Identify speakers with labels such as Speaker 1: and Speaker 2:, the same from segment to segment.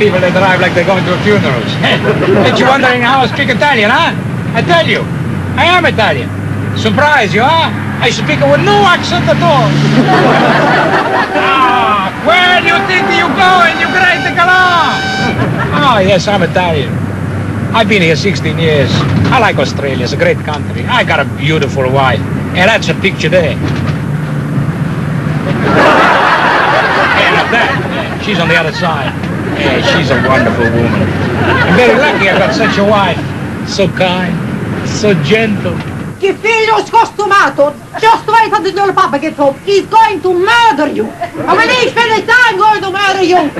Speaker 1: people they drive like they're going to a funerals. Ain't you wondering how I speak Italian, huh? I tell you, I am Italian. Surprise you, huh? I speak with no accent at all. ah, where do you think you going, you great galah? Oh, yes, I'm Italian. I've been here 16 years. I like Australia. It's a great country. I got a beautiful wife. And that's a picture there. And of that, she's on the other side. Yeah, she's a wonderful woman. I'm very lucky I got such a wife. So kind, so gentle.
Speaker 2: Che figlio scostumato! Just wait until your papa gets home. He's going to murder you. And when he's finished, I'm going to murder you.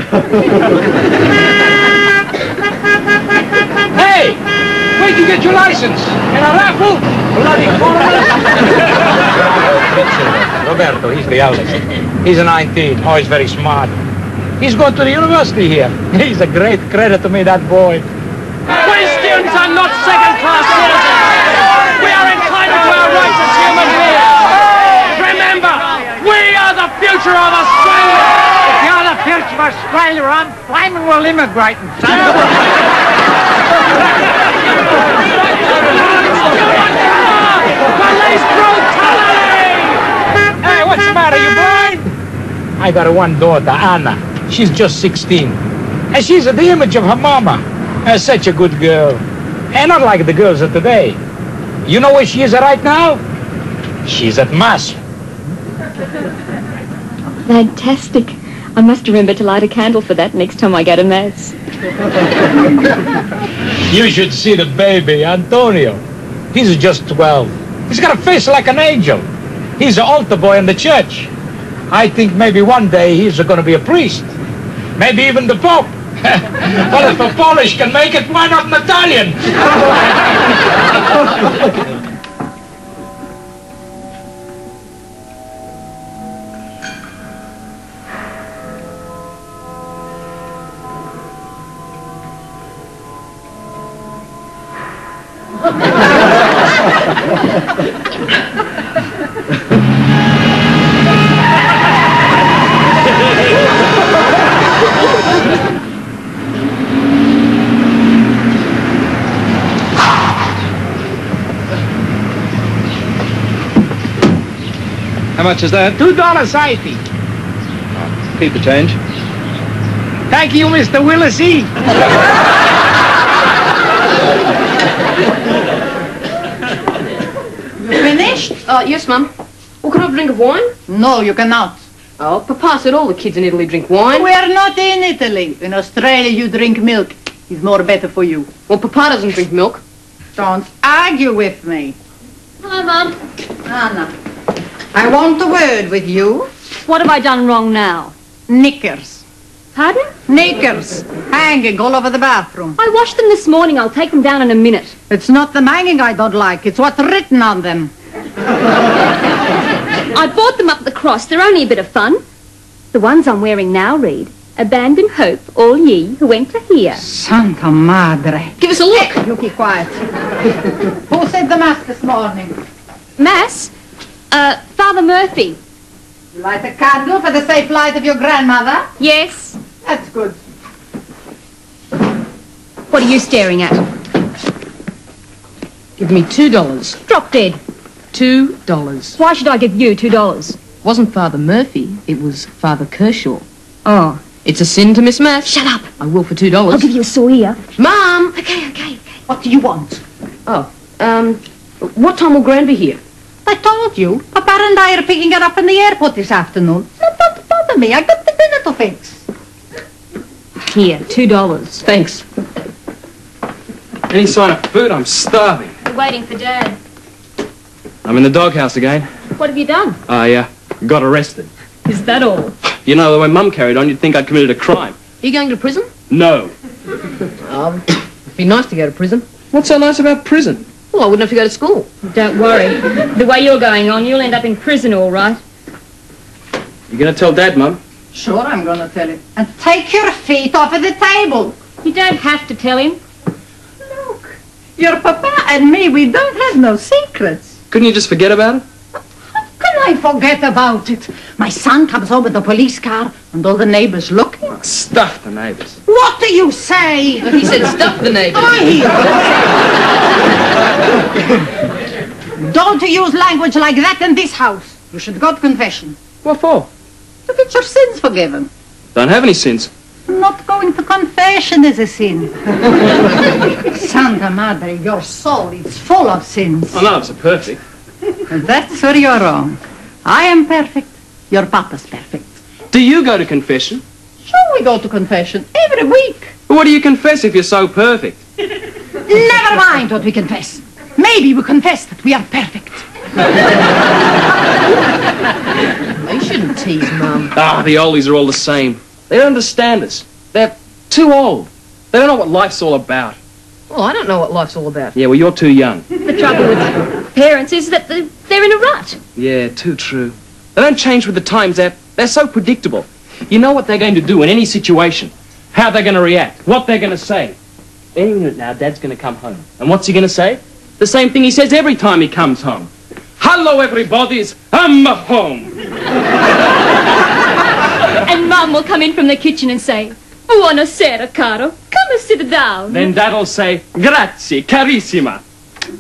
Speaker 1: Hey! Where'd you get your license? In a raffle? Bloody foreigners! Roberto, he's the eldest. He's a 19. Oh, he's very smart. He's going to the university here. He's a great credit to me, that boy.
Speaker 3: Christians are not second-class citizens. We are entitled to our rights as human beings. Remember, we are the future of Australia.
Speaker 2: If you're the future of Australia, I'm flaming well immigrating, son.
Speaker 3: Police brutality!
Speaker 1: Hey, what's the matter? You blind? I got one daughter, Anna. She's just 16. And she's the image of her mama. Uh, such a good girl. And not like the girls of today. You know where she is right now? She's at Mass.
Speaker 4: Fantastic. I must remember to light a candle for that next time I go to Mass.
Speaker 1: You should see the baby, Antonio. He's just 12. He's got a face like an angel. He's an altar boy in the church. I think maybe one day he's going to be a priest. Maybe even the Pope. well, if a Polish can make it, why not an Italian?
Speaker 5: How much is that?
Speaker 1: Two dollars eighty.
Speaker 5: Keep the change.
Speaker 1: Thank you, Mr. Willis E.
Speaker 2: You finished?
Speaker 6: Uh, yes, Mum. Well, can I a drink of wine?
Speaker 2: No, you cannot.
Speaker 6: Oh, Papa said all the kids in Italy drink wine.
Speaker 2: We are not in Italy. In Australia, you drink milk. It's more better for you.
Speaker 6: Well, Papa doesn't drink milk.
Speaker 2: Don't argue with me.
Speaker 4: Hello, Mum.
Speaker 2: Anna, I want a word with you.
Speaker 4: What have I done wrong now?
Speaker 2: Knickers.
Speaker 4: Pardon?
Speaker 2: Knickers. Hanging all over the bathroom.
Speaker 4: I washed them this morning. I'll take them down in a minute.
Speaker 2: It's not the hanging I don't like. It's what's written on them.
Speaker 4: I bought them up the cross. They're only a bit of fun. The ones I'm wearing now read, Abandon hope, all ye who enter here.
Speaker 2: Santa Madre.
Speaker 6: Give us a look.
Speaker 2: You keep quiet. Who said the mass this morning?
Speaker 4: Mass? Uh, Father Murphy.
Speaker 2: You light a candle for the safe light of your grandmother?
Speaker 4: Yes.
Speaker 2: That's good.
Speaker 4: What are you staring at?
Speaker 6: Give me two dollars.
Speaker 4: Drop dead.
Speaker 6: Two dollars.
Speaker 4: Why should I give you two dollars?
Speaker 6: It wasn't Father Murphy, it was Father Kershaw.
Speaker 4: Oh.
Speaker 6: It's a sin to miss Mass.
Speaker 4: Shut up.
Speaker 6: I will for two dollars.
Speaker 4: I'll give you a saw here.
Speaker 6: Mum!
Speaker 4: Okay, okay, okay.
Speaker 2: What do you want?
Speaker 6: Oh, um, what time will Gran be here?
Speaker 2: I told you. Papa and I are picking her up in the airport this afternoon. No, don't bother me. I got the dinner to fix.
Speaker 4: Here, two dollars.
Speaker 6: Thanks.
Speaker 5: Any sign of food? I'm starving.
Speaker 4: We're waiting for Dad.
Speaker 5: I'm in the doghouse again.
Speaker 4: What have you done?
Speaker 5: I uh, got arrested.
Speaker 4: Is that all?
Speaker 5: You know, the way Mum carried on, you'd think I'd committed a crime.
Speaker 6: Are you going to prison?
Speaker 5: No.
Speaker 6: Um, it'd be nice to go to prison.
Speaker 5: What's so nice about prison?
Speaker 6: Well, I wouldn't have to go to school.
Speaker 4: Don't worry. The way you're going on, you'll end up in prison, all right.
Speaker 5: You gonna tell Dad, Mum?
Speaker 2: Sure, I'm going to tell him. And take your feet off of the table.
Speaker 4: You don't have to tell him.
Speaker 2: Look, Your papa and me, we don't have no secrets.
Speaker 5: Couldn't you just forget about it?
Speaker 2: Can I forget about it? My son comes home with the police car and all the neighbors looking.
Speaker 5: Stuff the neighbours.
Speaker 2: What do you say?
Speaker 6: He said stuff the neighbours.
Speaker 2: I Don't use language like that in this house. You should go to confession.
Speaker 5: What for?
Speaker 2: To get your sins forgiven.
Speaker 5: Don't have any sins.
Speaker 2: Not going to confession is a sin. Santa Madre, your soul is full of sins.
Speaker 5: Oh, none of us are perfect.
Speaker 2: That's where you're wrong. I am perfect. Your papa's perfect.
Speaker 5: Do you go to confession?
Speaker 2: Sure, we go to confession every week.
Speaker 5: What do you confess if you're so perfect?
Speaker 2: Never mind what we confess. Maybe we confess that we are perfect.
Speaker 6: You shouldn't tease Mum.
Speaker 5: Ah, the oldies are all the same. They don't understand us. They're too old. They don't know what life's all about.
Speaker 6: Well, I don't know what life's all about.
Speaker 5: Yeah, well, you're too young.
Speaker 4: The trouble with parents is that they're they're in a rut.
Speaker 5: Yeah, too true. They don't change with the times. They're, they're so predictable. You know what they're going to do in any situation, how they're going to react, what they're going to say. Any minute now, Dad's going to come home. And what's he going to say? The same thing he says every time he comes home. Hello, everybody's. I'm home.
Speaker 4: And Mum will come in from the kitchen and say, Buonasera, caro. Come and sit down.
Speaker 5: Then Dad'll say, Grazie, carissima.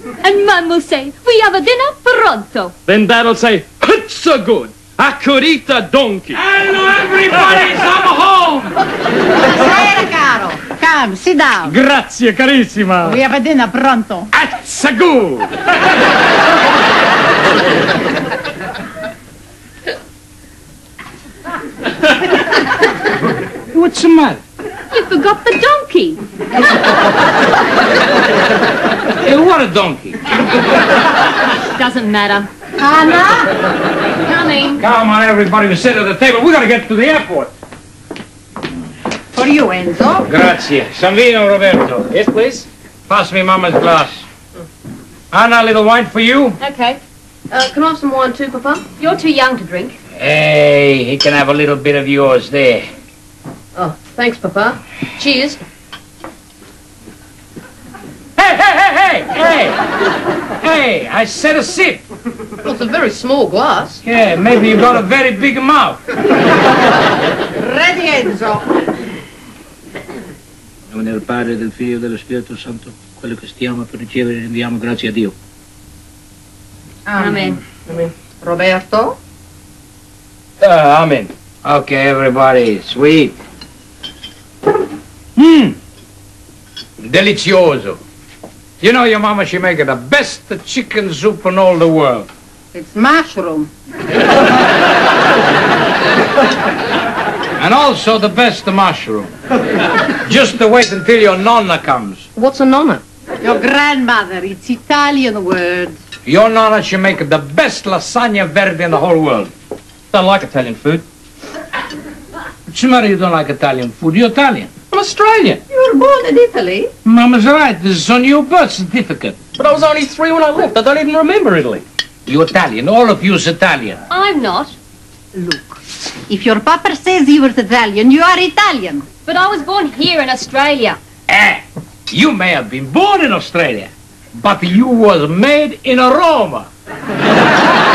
Speaker 4: And Mum will say, We have a dinner pronto.
Speaker 5: Then Dad'll say, It's a good. Acurita donkey.
Speaker 1: Hello, everybody. I'm home.
Speaker 2: Buonasera, caro. Come, sit down.
Speaker 5: Grazie, carissima.
Speaker 2: We have a dinner pronto.
Speaker 5: It's a good.
Speaker 1: What's the matter?
Speaker 4: You forgot the donkey.
Speaker 1: Hey, what a donkey.
Speaker 4: Doesn't matter.
Speaker 2: Anna?
Speaker 4: Coming.
Speaker 1: Come on, everybody, we sit at the table. We gotta get to the airport.
Speaker 2: For you, Enzo.
Speaker 1: Grazie. San vino, Roberto.
Speaker 5: Yes, please.
Speaker 1: Pass me Mama's glass. Anna, a little wine for you?
Speaker 6: Okay. Uh, can I have some wine too, Papa?
Speaker 4: You're too young to drink.
Speaker 1: Hey, he can have a little bit of yours there.
Speaker 6: Oh, thanks, Papa. Cheers.
Speaker 1: Hey, hey, hey, hey, hey! Hey, I said a sip.
Speaker 6: Well, it's a very small glass.
Speaker 1: Yeah, maybe you got a very big mouth.
Speaker 2: Ready, Enzo.
Speaker 7: Del Padre, del Figlio e dello Spirito Santo, quello che stiamo per ricevere rendiamo grazie a Dio.
Speaker 4: Amen.
Speaker 2: Roberto?
Speaker 1: Uh, amen. Okay, everybody, sweet. Mmm. Delizioso. You know your mama, she make the best chicken soup in all the world.
Speaker 2: It's mushroom.
Speaker 1: And also the best mushroom. Just to wait until your nonna comes.
Speaker 6: What's a nonna?
Speaker 2: Your grandmother. It's Italian word.
Speaker 1: Your nonna, she make the best lasagna verde in the whole world.
Speaker 5: Don't like Italian food.
Speaker 1: What's the matter you don't like Italian food? You're Italian.
Speaker 5: I'm Australian.
Speaker 2: You were born in Italy.
Speaker 1: Mama's right. This is on your birth certificate.
Speaker 5: But I was only three when I left. I don't even remember Italy.
Speaker 1: You're Italian. All of you's Italian.
Speaker 4: I'm not.
Speaker 2: Look, if your papa says he was Italian, you are Italian.
Speaker 4: But I was born here in Australia.
Speaker 1: Eh, you may have been born in Australia, but you was made in a Roma.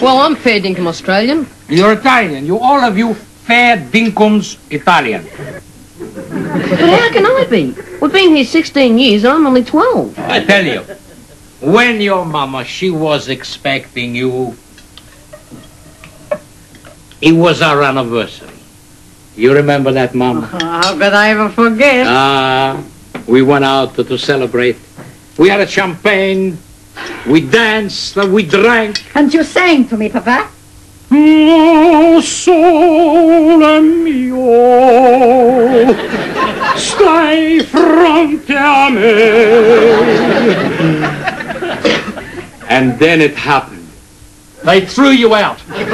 Speaker 6: Well, I'm fair dinkum Australian.
Speaker 1: You're Italian. You all of you fair dinkums Italian.
Speaker 6: But how can I be? We've been here 16 years and I'm only 12.
Speaker 1: I tell you, when your mama she was expecting you, it was our anniversary. You remember that, mama?
Speaker 2: How could I ever forget?
Speaker 1: Ah, we went out to, to celebrate. We had a champagne. We danced. We drank.
Speaker 2: And you sang to me, Papa?
Speaker 1: Oh, sole mio, stai fronte a me. And then it happened. They threw you out. They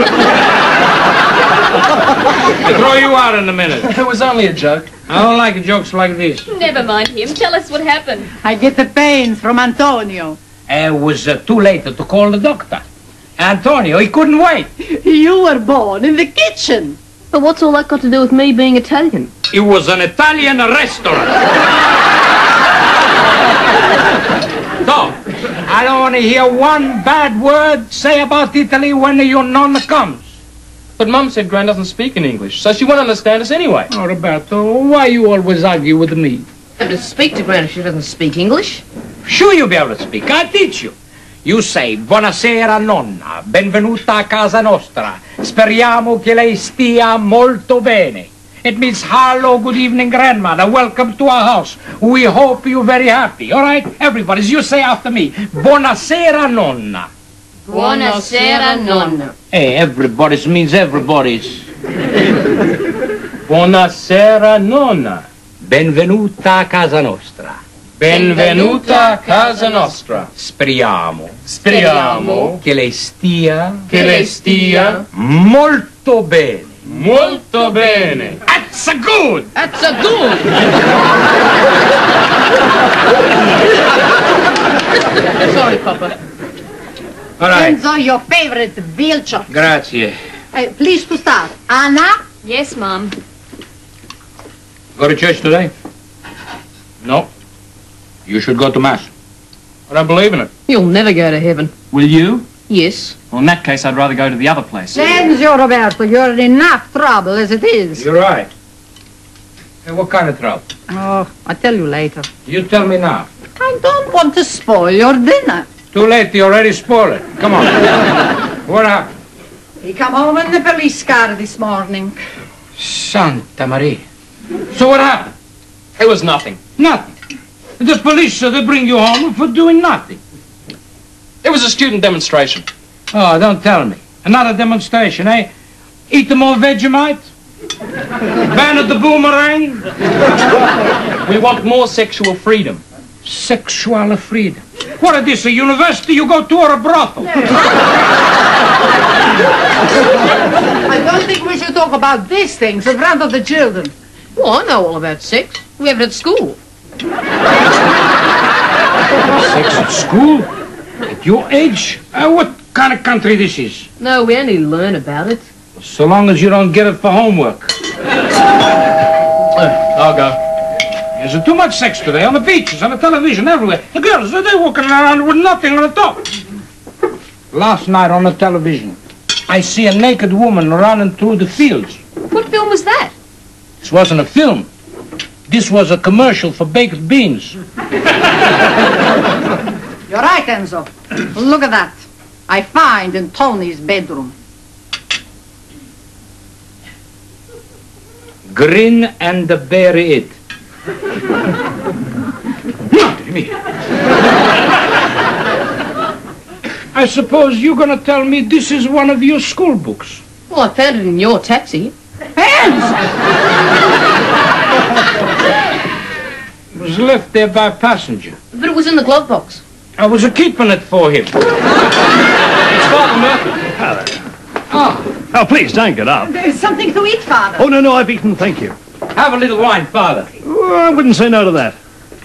Speaker 1: throw you out in a minute.
Speaker 5: It was only a joke.
Speaker 1: I don't like jokes like this.
Speaker 4: Never mind him. Tell us what happened.
Speaker 2: I get the pains from Antonio.
Speaker 1: It was uh, too late to call the doctor. Antonio, he couldn't wait.
Speaker 2: You were born in the kitchen.
Speaker 6: But what's all that got to do with me being Italian?
Speaker 1: It was an Italian restaurant. so, I don't want to hear one bad word say about Italy when your nonna comes.
Speaker 5: But Mum said Gran doesn't speak in English, so she won't understand us anyway.
Speaker 1: Oh, Roberto, why you always argue with me?
Speaker 6: I'm to speak to Gran if she doesn't speak English.
Speaker 1: Sure you'll be able to speak. I'll teach you. You say, buonasera nonna, benvenuta a casa nostra. Speriamo che lei stia molto bene. It means hello, good evening, grandmother. Welcome to our house. We hope you're very happy. All right, everybody, you say after me, buonasera nonna.
Speaker 6: Buonasera, nonna.
Speaker 1: Hey, everybody's means everybody's.
Speaker 5: Buonasera, nonna.
Speaker 1: Benvenuta a casa nostra.
Speaker 5: Benvenuta a casa nostra.
Speaker 1: Speriamo
Speaker 5: Speriamo
Speaker 1: che lei stia
Speaker 5: che lei stia
Speaker 1: molto bene.
Speaker 5: molto bene.
Speaker 1: That's a good!
Speaker 6: That's a good. Sorry, Papa.
Speaker 1: All right.
Speaker 2: Enzo, your favorite chop.
Speaker 1: Grazie.
Speaker 2: Uh, please to start. Anna,
Speaker 4: Yes, Mum.
Speaker 1: Go to church today?
Speaker 5: No,
Speaker 1: You should go to mass.
Speaker 5: I don't believe in it.
Speaker 6: You'll never go to heaven.
Speaker 5: Will you?
Speaker 6: Yes.
Speaker 5: Well, in that case, I'd rather go to the other place.
Speaker 2: Enzo Roberto, you're in enough trouble as it is.
Speaker 1: You're right. Hey, what kind of trouble?
Speaker 2: Oh, I'll tell you later.
Speaker 1: You tell me now.
Speaker 2: I don't want to spoil your dinner.
Speaker 1: Too late, you already spoiled it. Come on. what happened?
Speaker 2: He come home in the police car this morning.
Speaker 1: Santa Maria. So what happened?
Speaker 5: It was nothing.
Speaker 1: Nothing. The police said they bring you home for doing nothing.
Speaker 5: It was a student demonstration.
Speaker 1: Oh, don't tell me. Another demonstration, eh? Eat them all Vegemite? Ban at the boomerang?
Speaker 5: We want more sexual freedom.
Speaker 1: Sexual freedom. What is this, a university you go to or a brothel?
Speaker 2: I don't think we should talk about these things in front of the children.
Speaker 6: Well, I know all about sex. We have it at school.
Speaker 1: Sex at school? At your age? Uh, what kind of country this is?
Speaker 6: No, we only learn about it.
Speaker 1: So long as you don't get it for homework.
Speaker 5: I'll go.
Speaker 1: There's too much sex today on the beaches, on the television, everywhere. The girls, they're walking around with nothing on the top. Last night on the television, I see a naked woman running through the fields.
Speaker 4: What film was that?
Speaker 1: This wasn't a film. This was a commercial for baked beans.
Speaker 2: You're right, Enzo. Look at that. I find in Tony's bedroom.
Speaker 1: Grin and bury it. Madre mia. I suppose you're gonna tell me this is one of your school books.
Speaker 6: Well, I found it in your taxi.
Speaker 1: It was left there by a passenger.
Speaker 6: But it was in the glove box.
Speaker 1: I was keeping it for him.
Speaker 5: It's Father Murphy.
Speaker 8: Oh, please don't get up.
Speaker 2: There's something to eat, Father.
Speaker 8: Oh, no, no, I've eaten, thank you.
Speaker 1: Have a little wine, Father.
Speaker 8: Oh, I wouldn't say no to that.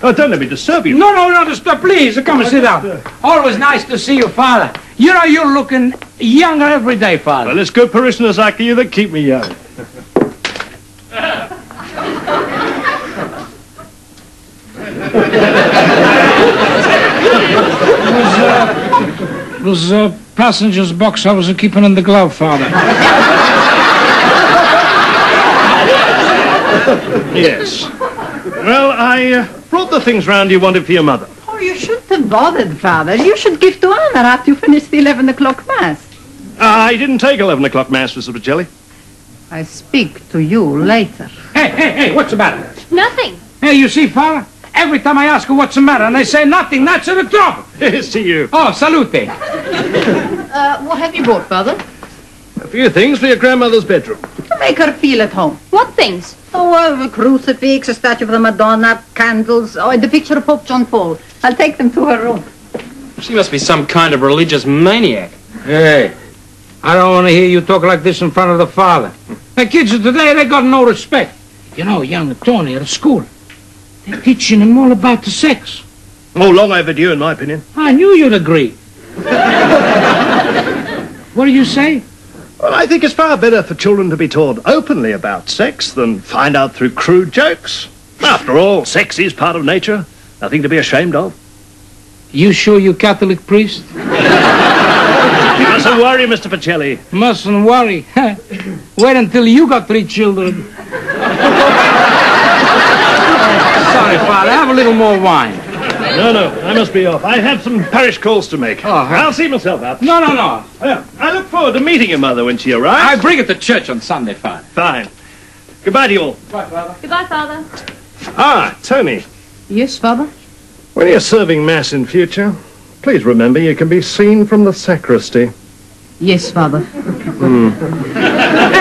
Speaker 8: Oh, don't let me disturb you.
Speaker 1: No, no, no, just uh, please, uh, come and sit down. Uh, Always nice to see you, Father. You know, you're looking younger every day, Father.
Speaker 8: Well, it's good parishioners like you that keep me young.
Speaker 1: It was a passenger's box I was keeping in the glove, Father.
Speaker 8: Yes. Well, I uh, brought the things round you wanted for your mother.
Speaker 2: Oh, you shouldn't have bothered, Father. You should give to Anna after you finish the 11 o'clock mass.
Speaker 8: I didn't take 11 o'clock mass, Mr. Pacelli.
Speaker 2: I speak to you later.
Speaker 1: Hey, hey, hey, what's the matter?
Speaker 4: Nothing.
Speaker 1: Hey, you see, Father? Every time I ask her what's the matter, and they say nothing, that's the trouble.
Speaker 8: Here's to you.
Speaker 1: Oh, salute.
Speaker 6: Uh, what have you brought, Father?
Speaker 8: A few things for your grandmother's bedroom.
Speaker 2: To make her feel at home.
Speaker 4: What things?
Speaker 2: Oh, uh, a crucifix, a statue of the Madonna, candles, oh, and the picture of Pope John Paul. I'll take them to her room.
Speaker 5: She must be some kind of religious maniac.
Speaker 1: Hey, I don't want to hear you talk like this in front of the father. The kids of today, they got no respect. You know, young Tony at school, they're teaching them all about the sex.
Speaker 8: Oh, long overdue, in my opinion.
Speaker 1: I knew you'd agree. what do you say?
Speaker 8: Well, I think it's far better for children to be taught openly about sex than find out through crude jokes. After all, sex is part of nature. Nothing to be ashamed of.
Speaker 1: You sure you Catholic priest?
Speaker 8: You mustn't worry, Mr. Pacelli.
Speaker 1: Mustn't worry. Wait until you got three children. Sorry, Father. Have a little more wine.
Speaker 8: No, no, I must be off. I have some parish calls to make.
Speaker 1: Oh, huh.
Speaker 8: I'll see myself out.
Speaker 1: No, no, no.
Speaker 8: Yeah, I look forward to meeting your mother when she arrives.
Speaker 1: I bring it to church on Sunday, Father.
Speaker 8: Fine. Goodbye to you all.
Speaker 4: Goodbye, Father.
Speaker 8: Ah, Tony.
Speaker 6: Yes, Father?
Speaker 8: When you're serving Mass in future, please remember you can be seen from the sacristy.
Speaker 6: Yes, Father.
Speaker 1: Hey,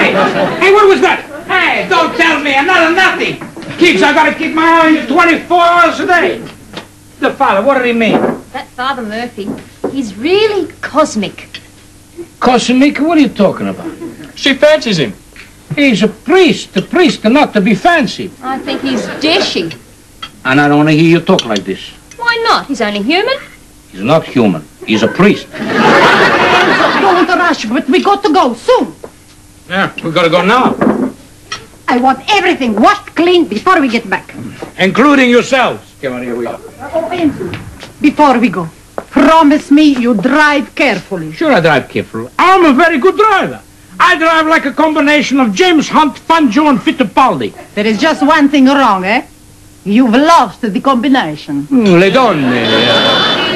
Speaker 1: hey, what was that? Hey, don't tell me another nothing. Kids, I gotta keep my eye on you 24 hours a day. The father, what did he mean?
Speaker 4: That Father Murphy, he's really cosmic.
Speaker 1: Cosmic, what are you talking about?
Speaker 5: She fancies him.
Speaker 1: He's a priest. The priest are not to be fancied.
Speaker 4: I think he's dishy.
Speaker 1: And I don't want to hear you talk like this.
Speaker 4: Why not? He's only human.
Speaker 1: He's not human. He's a priest.
Speaker 2: Don't rush, but we got to go soon.
Speaker 1: Yeah, we gotta go now.
Speaker 2: I want everything washed clean before we get back.
Speaker 1: Including yourselves. Come on, here we go.
Speaker 2: Before we go, promise me you drive carefully.
Speaker 1: Sure, I drive carefully. I'm a very good driver. I drive like a combination of James Hunt, Fangio, and Fittipaldi.
Speaker 2: There is just one thing wrong, eh? You've lost the combination.
Speaker 1: Mm, le donne.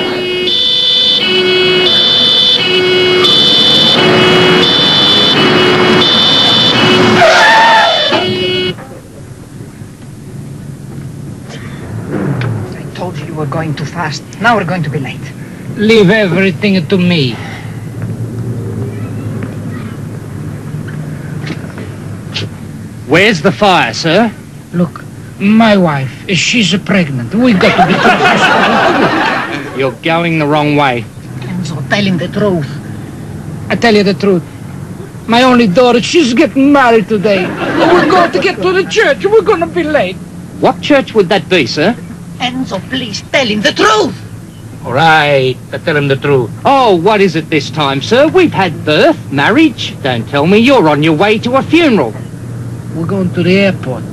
Speaker 9: Were going too fast. Now we're going to be late.
Speaker 1: Leave everything to me.
Speaker 5: Where's the fire, sir?
Speaker 1: Look, my wife, she's pregnant. We've got to be professional.
Speaker 5: You're going the wrong way.
Speaker 9: I'm tell telling the truth.
Speaker 1: I tell you the truth. My only daughter, she's getting married today. We're going to get to the church. We're going to be late.
Speaker 5: What church would that be, sir?
Speaker 9: Enzo, please tell him the truth.
Speaker 1: All right, I tell him the truth.
Speaker 5: Oh, what is it this time, sir? We've had birth, marriage. Don't tell me you're on your way to a funeral.
Speaker 1: We're going to the airport.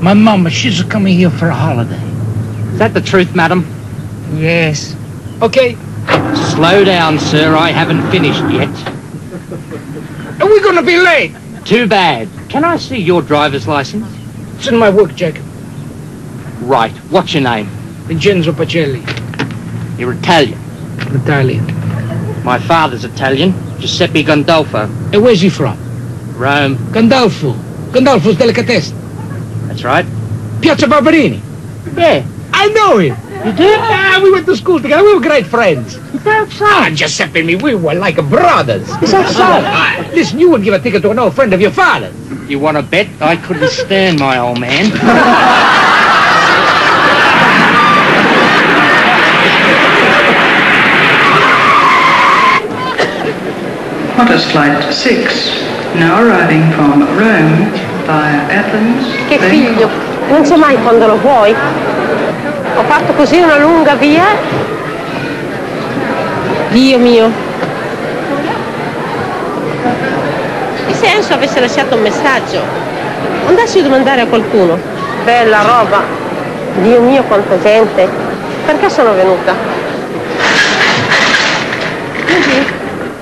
Speaker 1: My mama, she's coming here for a holiday.
Speaker 5: Is that the truth, madam?
Speaker 1: Yes. Okay,
Speaker 5: Slow down, sir. I haven't finished yet.
Speaker 1: Are we're going to be late.
Speaker 5: Too bad. Can I see your driver's license?
Speaker 1: It's in my work jacket.
Speaker 5: Right. What's your name?
Speaker 1: Vincenzo Pacelli,
Speaker 5: You're Italian.
Speaker 1: Italian.
Speaker 5: My father's Italian. Giuseppe Gandolfo.
Speaker 1: And where's he from?
Speaker 5: Rome.
Speaker 1: Gandolfo. Gandolfo's Delicatessen.
Speaker 5: That's right.
Speaker 1: Piazza Barberini.
Speaker 5: Yeah.
Speaker 1: I know him.
Speaker 5: You do?
Speaker 1: Ah, we went to school together. We were great friends.
Speaker 5: Is that so?
Speaker 1: Ah, Giuseppe and me, we were like brothers.
Speaker 5: Is that so?
Speaker 1: Ah, listen, you would give a ticket to an old friend of your father's.
Speaker 5: You want to bet I couldn't stand my old man?
Speaker 10: Qantas Flight 6, now arriving from Rome via Athens.
Speaker 11: Che figlio, non sai mai quando lo vuoi. Ho fatto così una lunga via. Dio mio. Che senso avesse lasciato un messaggio? Andassi a domandare a qualcuno. Bella roba. Dio mio quanta gente. Perché sono venuta?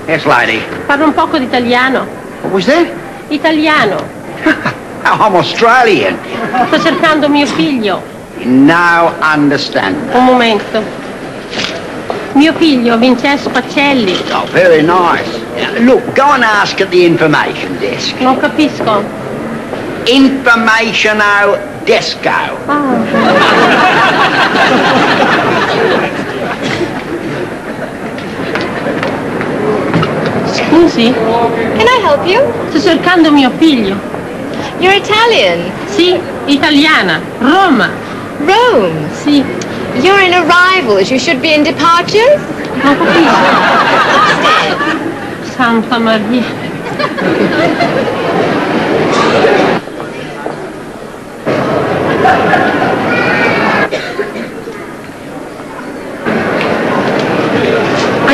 Speaker 12: Yes, lady.
Speaker 11: Parlo un poco di italiano.
Speaker 12: What was that?
Speaker 11: Italiano.
Speaker 12: I'm Australian.
Speaker 11: Sto cercando mio figlio.
Speaker 12: Now understand.
Speaker 11: Un momento. Mio figlio, Vincenzo Pacelli.
Speaker 12: Oh, very nice. Look, go and ask at the information desk.
Speaker 11: Non capisco.
Speaker 12: Informationo desco.
Speaker 11: Scusi?
Speaker 13: Can I help you?
Speaker 11: Sto cercando mio figlio.
Speaker 13: You're Italian.
Speaker 11: Sì, italiana. Roma.
Speaker 13: Rome.
Speaker 11: Sì.
Speaker 13: You're in arrivals. You should be in departures.
Speaker 11: Non capisco. Santa Maria.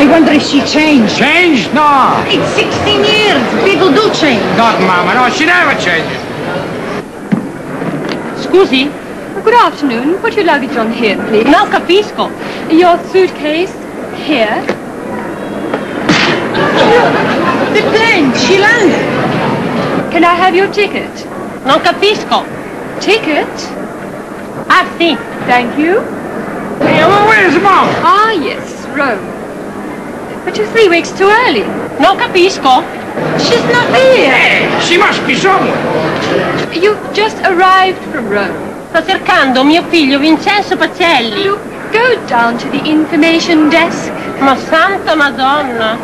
Speaker 2: I wonder if she changed.
Speaker 1: Changed? No.
Speaker 2: It's 16 years. People do change.
Speaker 1: Not Mama. No, she never changes.
Speaker 11: Scusi?
Speaker 4: Good afternoon. Put your luggage on here, please.
Speaker 11: Non capisco.
Speaker 4: Your suitcase here.
Speaker 2: The plane, she landed.
Speaker 4: Can I have your ticket?
Speaker 11: Non capisco.
Speaker 4: Ticket?
Speaker 11: Ah, sì.
Speaker 4: Thank you.
Speaker 1: where's mom?
Speaker 4: Ah, yes, Rome. But you're three weeks too early.
Speaker 11: Non capisco.
Speaker 2: She's not here.
Speaker 1: She must be somewhere.
Speaker 4: You've just arrived from Rome.
Speaker 11: Sto cercando mio figlio Vincenzo Pacelli.
Speaker 4: Look, go down to the information desk.
Speaker 11: Ma santa madonna.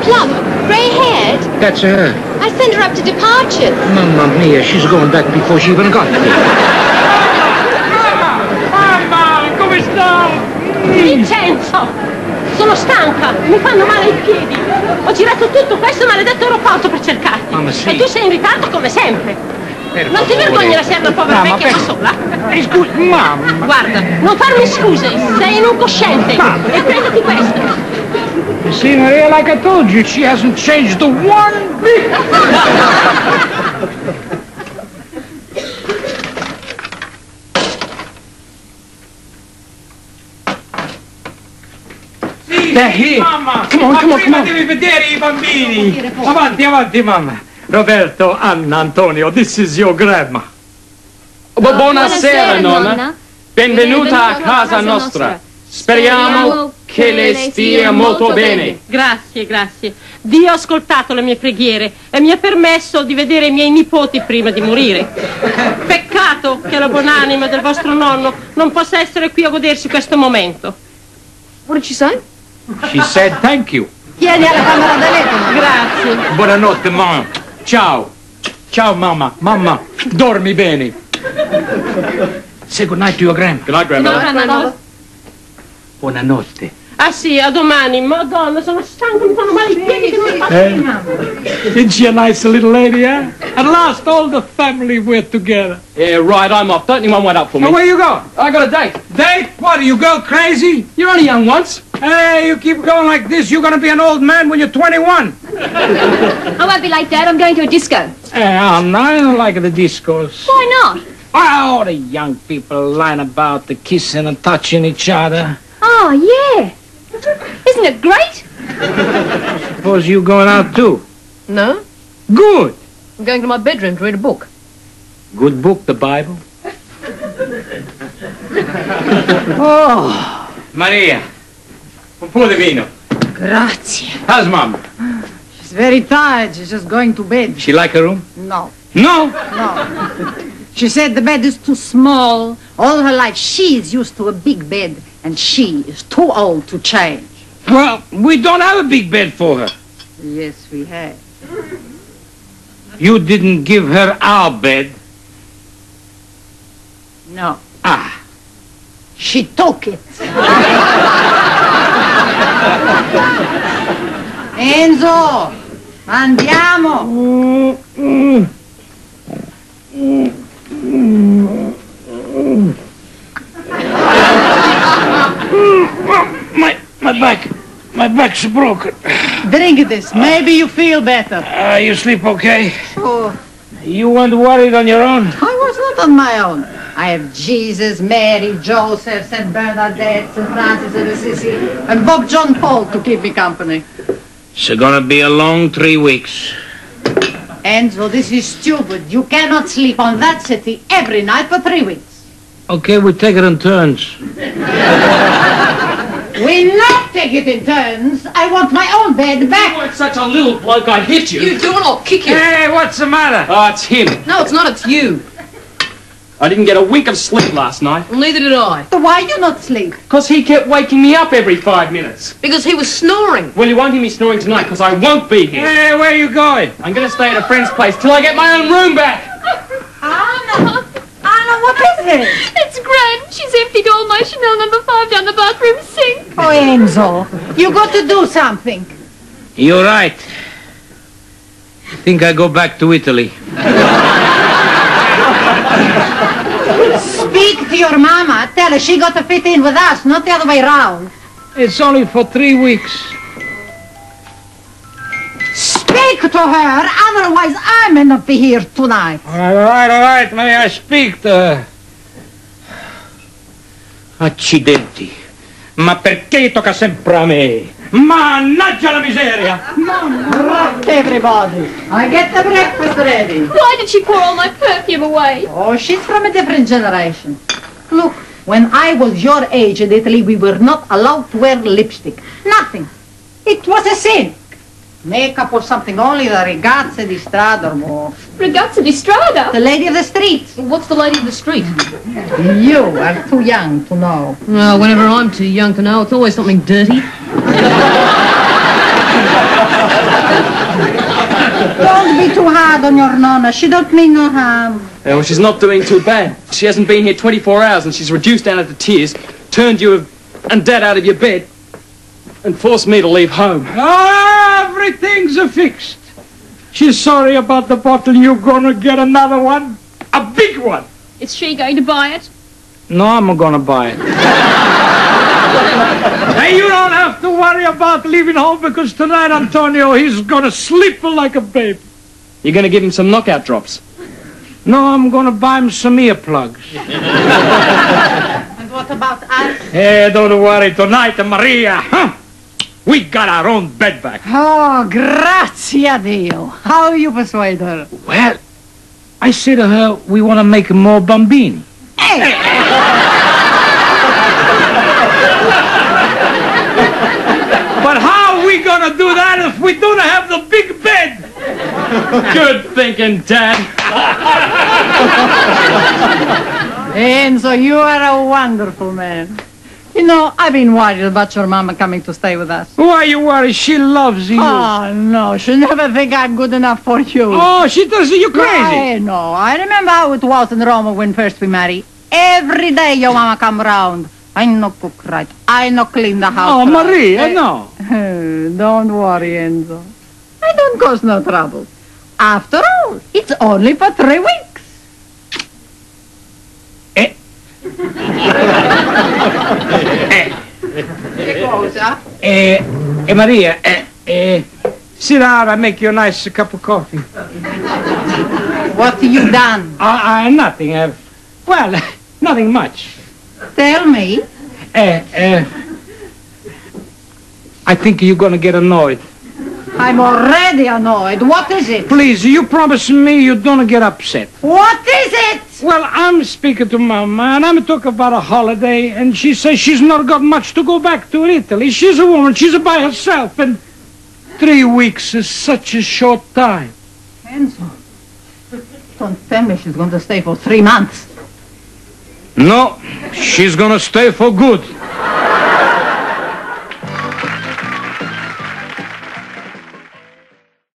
Speaker 13: Plum, grey-haired.
Speaker 7: That's her.
Speaker 13: I sent her up to departures.
Speaker 7: Mamma mia, she's going back before she even got here.
Speaker 1: Mamma, come sta?
Speaker 11: Vincenzo! Sono stanca, mi fanno male i piedi. Ho girato tutto questo maledetto aeroporto per cercarti.
Speaker 7: Mamma, sì.
Speaker 11: E tu sei in ritardo come sempre.
Speaker 7: Per
Speaker 11: non ti vergogni la povera
Speaker 1: Mamma,
Speaker 11: vecchia da
Speaker 1: per-
Speaker 11: sola?
Speaker 1: Eh, scusi, mamma.
Speaker 11: Guarda, non farmi scuse, sei un incosciente. E prenditi questo.
Speaker 1: See, Maria, like I told you, she hasn't changed the one bit.
Speaker 5: They're here.
Speaker 1: Mamma,
Speaker 5: Come on,
Speaker 1: ma
Speaker 5: come on,
Speaker 1: prima
Speaker 5: come on.
Speaker 1: devi vedere i bambini. Avanti, avanti, mamma. Roberto, Anna, Antonio, this is your grandma.
Speaker 5: Bu- buonasera,
Speaker 4: buonasera,
Speaker 5: nonna.
Speaker 4: nonna.
Speaker 5: Benvenuta a casa nostra. Speriamo che le stia molto bene.
Speaker 11: Grazie, grazie. Dio ha ascoltato le mie preghiere e mi ha permesso di vedere i miei nipoti prima di morire. Peccato che la buonanima del vostro nonno non possa essere qui a godersi questo momento.
Speaker 6: What did she say?
Speaker 1: She said thank you.
Speaker 2: Chiedi alla camera da letto.
Speaker 11: Grazie.
Speaker 1: Buonanotte, mamma. Ciao. Ciao, mamma. Mamma, dormi bene.
Speaker 7: Say good night to your grandma.
Speaker 5: Good night, grandmother.
Speaker 4: Grandmother.
Speaker 7: Buonanotte.
Speaker 11: Ah sì, a domani. Madonna, sono stanco, mi fanno male i piedi. che non mi faccio-
Speaker 1: Eh? Isn't she a nice little lady, eh? At last, all the family were together.
Speaker 5: Yeah, right, I'm off. Don't anyone wait up for me.
Speaker 1: Now, where you going?
Speaker 5: I got a date.
Speaker 1: Date? What, do you go crazy?
Speaker 5: You're only young once.
Speaker 1: Hey, you keep going like this, you're gonna be an old man when you're 21.
Speaker 4: I won't be like that. I'm going to a disco.
Speaker 1: Hey, Anna, I don't like the discos.
Speaker 4: Why not?
Speaker 1: All the young people lying about the kissing and touching each other.
Speaker 4: Oh, yeah. Isn't it great?
Speaker 1: Suppose you going out too?
Speaker 6: No.
Speaker 1: Good.
Speaker 6: I'm going to my bedroom to read a book.
Speaker 1: Good book, the Bible. oh, Maria, un po' di vino.
Speaker 2: Grazie.
Speaker 1: How's mom?
Speaker 2: She's very tired. She's just going to bed.
Speaker 1: She like her room?
Speaker 2: No,
Speaker 1: No.
Speaker 2: no. She said the bed is too small. All her life she is used to a big bed, and she is too old to change.
Speaker 1: Well, we don't have a big bed for her.
Speaker 2: Yes, we have.
Speaker 1: You didn't give her our bed.
Speaker 2: No.
Speaker 1: Ah.
Speaker 2: She took it. Enzo, andiamo.
Speaker 1: Mm, mm, mm, My, my back, my back's broken.
Speaker 2: Drink this. Maybe you feel better.
Speaker 1: Uh, you sleep okay?
Speaker 2: Oh,
Speaker 1: You weren't worried on your own?
Speaker 2: I was not on my own. I have Jesus, Mary, Joseph, St. Bernadette, St. Francis of Assisi, and Bob John Paul to keep me company.
Speaker 1: It's gonna be a long three weeks.
Speaker 2: Enzo, this is stupid. You cannot sleep on that city every night for three weeks.
Speaker 1: Okay, we take it in turns.
Speaker 2: We not take it in turns. I want my own bed back.
Speaker 5: You're such a little bloke, I'd hit you.
Speaker 6: You do it, I'll kick you.
Speaker 1: Hey, what's the matter?
Speaker 5: Oh, it's him.
Speaker 6: No, it's not, it's you.
Speaker 5: I didn't get a wink of sleep last night.
Speaker 6: Well, neither did I.
Speaker 2: So why you not sleep?
Speaker 5: Because he kept waking me up every five minutes.
Speaker 6: Because he was snoring.
Speaker 5: Well, you won't hear me snoring tonight because I won't be here.
Speaker 1: Hey, where are you going?
Speaker 5: I'm going to stay at a friend's place till I get my own room back.
Speaker 2: Ah, Anna! Anna, what is it?
Speaker 4: It's grand. She's emptied all my Chanel number five down the bathroom sink.
Speaker 2: Oh, Enzo, you got to do something.
Speaker 1: You're right. I think I go back to Italy.
Speaker 2: Speak to your mama. Tell her she got to fit in with us, not the other way round.
Speaker 1: It's only for three weeks.
Speaker 2: To her, otherwise I may not be here tonight.
Speaker 1: All right, all right, all right. May I speak to her? Accidenti. Ma perché tocca sempre a me? Mannaggia la miseria!
Speaker 2: Right, everybody. I get the breakfast ready.
Speaker 4: Why did she pour all my perfume away?
Speaker 2: Oh, she's from a different generation. Look, when I was your age in Italy, we were not allowed to wear lipstick. Nothing. It was a sin. Makeup was something only the ragazze di strada or more.
Speaker 4: Ragazza di strada?
Speaker 2: The lady of the street.
Speaker 6: What's the lady of the street?
Speaker 2: You are too young to know.
Speaker 6: Well, whenever I'm too young to know, it's always something dirty.
Speaker 2: Don't be too hard on your nonna. She don't mean no harm.
Speaker 5: Yeah, well, she's not doing too bad. She hasn't been here 24 hours and she's reduced down to tears, turned you and Dad out of your bed, and forced me to leave home. Ah!
Speaker 1: Everything's fixed. She's sorry about the bottle. You're gonna get another one. A big one.
Speaker 4: Is she going to buy it?
Speaker 1: No, I'm gonna buy it. hey, you don't have to worry about leaving home because tonight, Antonio, he's gonna sleep like a baby.
Speaker 5: You're going to give him some knockout drops.
Speaker 1: No, I'm gonna buy him some earplugs.
Speaker 2: And what about us?
Speaker 1: Hey, don't worry. Tonight, Maria, huh? We got our own bed back.
Speaker 2: Oh, grazie a Dio. How you persuade her?
Speaker 1: Well, I say to her, we want to make more bambini. But how are we gonna do that if we don't have the big bed?
Speaker 5: Good thinking, Dad.
Speaker 2: Enzo, you are a wonderful man. You know, I've been worried about your mama coming to stay with us.
Speaker 1: Why are you worried? She loves you.
Speaker 2: Oh, no, she never think I'm good enough for you.
Speaker 1: Oh, she does you crazy.
Speaker 2: I know. I remember how it was in Rome when first we married. Every day your mama come round. I no cook right. I no clean the house.
Speaker 1: Oh,
Speaker 2: right.
Speaker 1: Maria,
Speaker 2: Eh,
Speaker 1: no.
Speaker 2: Don't worry, Enzo. I don't cause no trouble. After all, it's only for three weeks. Che?
Speaker 1: Eh, eh, Maria, eh, eh, sit down. I make you a nice cup of coffee.
Speaker 2: What have you done?
Speaker 1: Uh, uh, nothing. Uh, well, nothing much.
Speaker 2: Tell me.
Speaker 1: Eh, eh, I think you're gonna get annoyed.
Speaker 2: I'm already annoyed. What is it?
Speaker 1: Please, you promise me you don't get upset.
Speaker 2: What is it?
Speaker 1: Well, I'm speaking to Mama, and I'm talking about a holiday, and she says she's not got much to go back to in Italy. She's a woman, she's by herself, and three weeks is such a short time.
Speaker 2: Enzo. Don't tell me she's going to stay for three months.
Speaker 1: No, she's gonna stay for good.